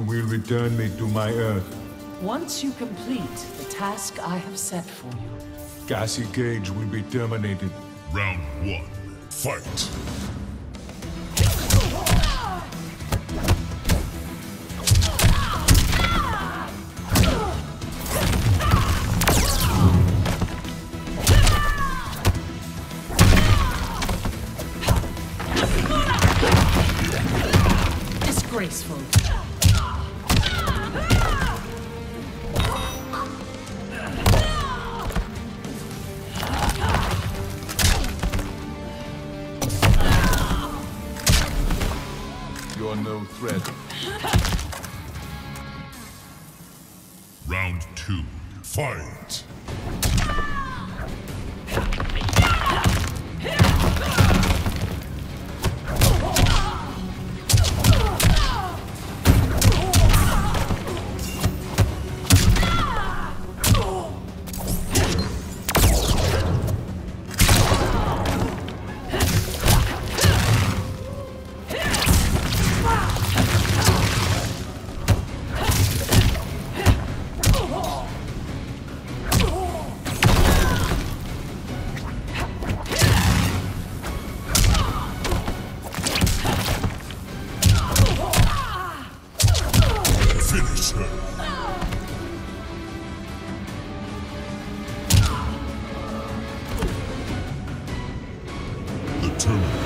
return me to my Earth. Once you complete the task I have set for you. Cassie Cage will be terminated. Round one, fight. Disgraceful. You're no threat. Round two, fight. Sir. The terminal.